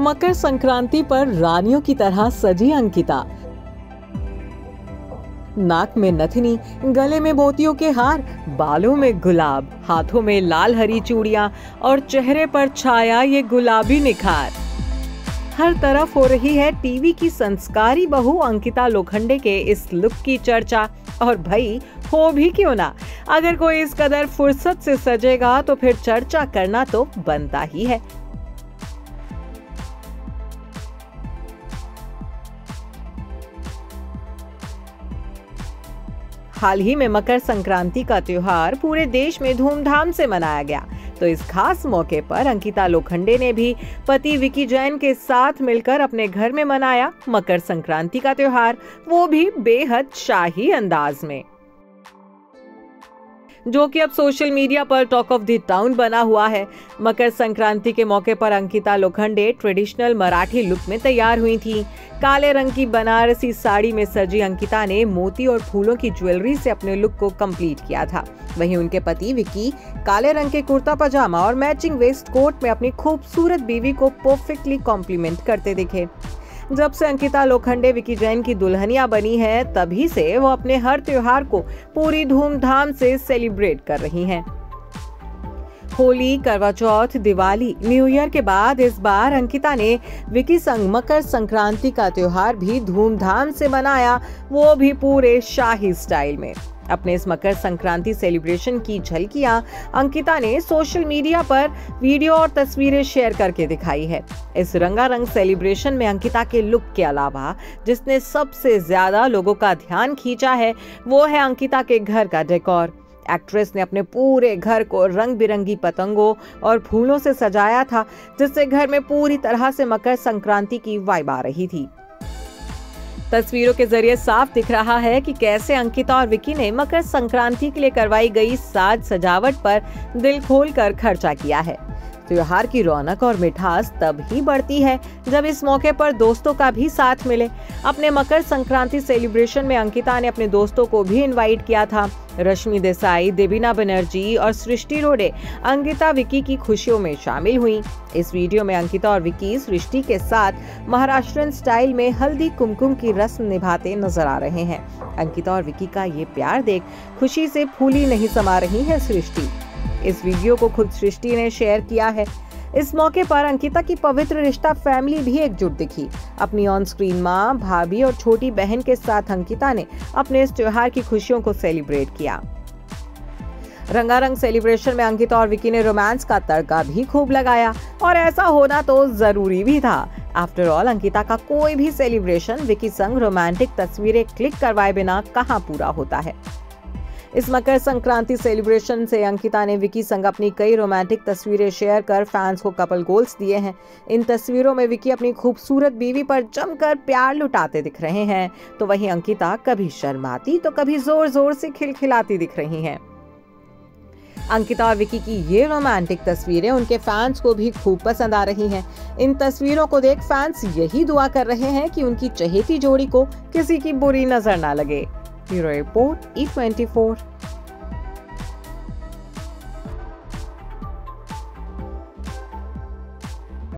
मकर संक्रांति पर रानियों की तरह सजी अंकिता। नाक में नथनी, गले में मोतियों के हार, बालों में गुलाब, हाथों में लाल हरी चूड़ियाँ और चेहरे पर छाया ये गुलाबी निखार। हर तरफ़ हो रही है टीवी की संस्कारी बहू अंकिता लोखंडे के इस लुक की चर्चा। और भाई, हो भी क्यों ना? अगर कोई इस कदर फुर्सत से सजेगा तो फिर चर्चा करना तो बनता ही है। हाल ही में मकर संक्रांति का त्योहार पूरे देश में धूमधाम से मनाया गया। तो इस खास मौके पर अंकिता लोखंडे ने भी पति विकी जैन के साथ मिलकर अपने घर में मनाया मकर संक्रांति का त्योहार। वो भी बेहद शाही अंदाज में। जो कि अब सोशल मीडिया पर टॉक ऑफ़ द टाउन बना हुआ है। मकर संक्रांति के मौके पर अंकिता लोखंडे ट्रेडिशनल मराठी लुक में तैयार हुई थी। काले रंग की बनारसी साड़ी में सजी अंकिता ने मोती और फूलों की ज्वेलरी से अपने लुक को कंप्लीट किया था। वहीं उनके पति विकी काले रंग के कुर्ता पजामा और मैचिंग वेस्ट कोट में अपनी खूबसूरत बीवी को परफेक्टली कॉम्प्लीमेंट करते दिखे। जब से अंकिता लोखंडे, विकी जैन की दुल्हनिया बनी है, तभी से वो अपने हर त्योहार को पूरी धूमधाम से सेलिब्रेट कर रही हैं। होली, करवा चौथ, दिवाली, न्यू ईयर के बाद इस बार अंकिता ने विकी संग मकर संक्रांति का त्योहार भी धूमधाम से मनाया, वो भी पूरे शाही स्टाइल में अपने इस मकर संक्रांति सेलिब्रेशन की झलकियाँ अंकिता ने सोशल मीडिया पर वीडियो और तस्वीरें शेयर करके दिखाई है। इस रंगारंग सेलिब्रेशन में अंकिता के लुक के अलावा जिसने सबसे ज़्यादा लोगों का ध्यान खींचा है, वो है अंकिता के घर का डेकोर एक्ट्रेस ने अपने पूरे घर को रंग बिरंगी पतंगों और फूलों से सजाया था, जिससे घर में पूरी तरह से मकर संक्रांति की वाइब आ रही थी। तस्वीरों के ज़रिए साफ़ दिख रहा है कि कैसे अंकिता और विकी ने मकर संक्रांति के लिए करवाई गई साज सजावट पर दिल खोल कर खर्चा किया है। त्योहार की रौनक और मिठास तब ही बढ़ती है जब इस मौके पर दोस्तों का भी साथ मिले। अपने मकर संक्रांति सेलिब्रेशन में अंकिता ने अपने दोस्तों को भी इनवाइट किया था। रश्मि देसाई देवीना बनर्जी और सृष्टि रोडे अंकिता विकी की खुशियों में शामिल हुई। इस वीडियो में अंकिता और विकी सृष्टि के साथ महाराष्ट्र स्टाइल में हल्दी कुमकुम की रस्म निभाते नज़र आ रहे हैं। अंकिता और विकी का ये प्यार देख खुशी से फूली नहीं समा रही है सृष्टि। इस वीडियो को खुद सृष्टि ने शेयर किया है। इस मौके पर अंकिता की पवित्र रिश्ता फैमिली भी एकजुट दिखी। अपनी ऑन स्क्रीन माँ, भाभी और छोटी बहन के साथ अंकिता ने अपने इस त्योहार की खुशियों को सेलिब्रेट किया। रंगारंग सेलिब्रेशन में अंकिता और विकी ने रोमांस का तड़का भी खूब लगाया और ऐसा होना तो ज़रूरी भी था। आफ्टर ऑल अंकिता का कोई भी सेलिब्रेशन विकी संग रोमांटिक तस्वीरें क्लिक करवाए बिना कहाँ पूरा होता है? इस मकर संक्रांति सेलिब्रेशन से अंकिता ने विकी संग अपनी कई रोमांटिक तस्वीरें शेयर कर फैंस को कपल गोल्स दिए हैं। इन तस्वीरों में विकी अपनी खूबसूरत बीवी पर जमकर प्यार लुटाते दिख रहे हैं। तो वहीं अंकिता कभी शर्माती तो कभी ज़ोर ज़ोर से खिलखिलाती दिख रही हैं। अंकिता और विकी की ये रोमांटिक तस्वीरें उनके फैंस को भी खूब पसंद आ रही हैं। इन तस्वीरों को देख फैंस यही दुआ कर रहे हैं कि उनकी चहेती जोड़ी को किसी की बुरी नज़र ना लगे। New Report E24